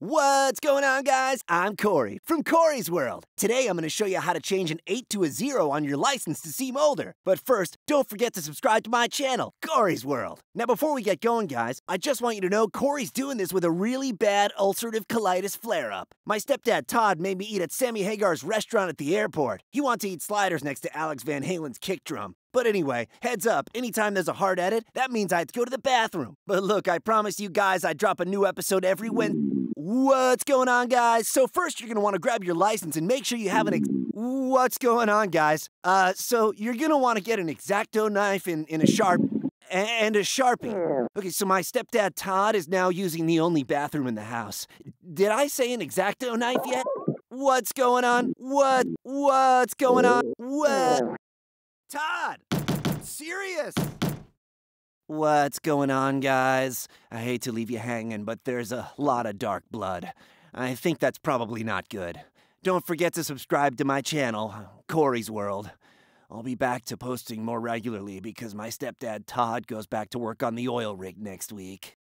What's going on, guys? I'm Corey from Corey's World. Today, I'm going to show you how to change an 8 to a 0 on your license to seem older. But first, don't forget to subscribe to my channel, Corey's World. Now, before we get going, guys, I just want you to know Corey's doing this with a really bad ulcerative colitis flare up. My stepdad Todd made me eat at Sammy Hagar's restaurant at the airport. He wants to eat sliders next to Alex Van Halen's kick drum. But anyway, heads up, anytime there's a hard edit, that means I have to go to the bathroom. But look, I promise you guys I'd drop a new episode every Wednesday. What's going on, guys? So first, you're gonna want to grab your license and make sure you have an. Ex- What's going on, guys? Uh, so you're gonna want to get an exacto knife and, and a sharp and a sharpie. Okay, so my stepdad Todd is now using the only bathroom in the house. Did I say an exacto knife yet? What's going on? What? What's going on? What? Todd! Serious! What's going on, guys? I hate to leave you hanging, but there's a lot of dark blood. I think that's probably not good. Don't forget to subscribe to my channel, Corey's World. I'll be back to posting more regularly because my stepdad Todd goes back to work on the oil rig next week.